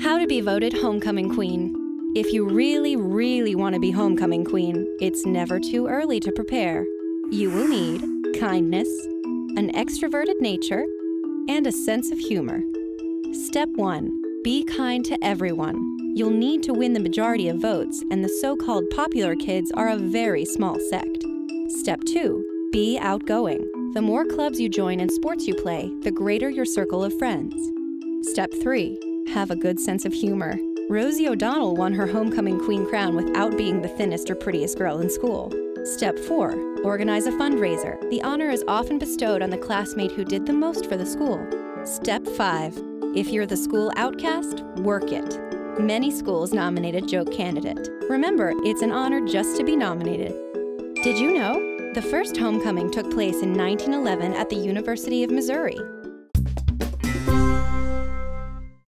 How to be voted homecoming queen. If you really, really want to be homecoming queen, it's never too early to prepare. You will need kindness, an extroverted nature, and a sense of humor. Step 1 Be kind to everyone. You'll need to win the majority of votes, and the so called popular kids are a very small sect. Step 2 Be outgoing. The more clubs you join and sports you play, the greater your circle of friends. Step 3 Have a good sense of humor. Rosie O'Donnell won her homecoming queen crown without being the thinnest or prettiest girl in school. Step 4 Organize a fundraiser. The honor is often bestowed on the classmate who did the most for the school. Step 5 If you're the school outcast, work it. Many schools nominate a joke candidate. Remember, it's an honor just to be nominated. Did you know? The first homecoming took place in 1911 at the University of Missouri.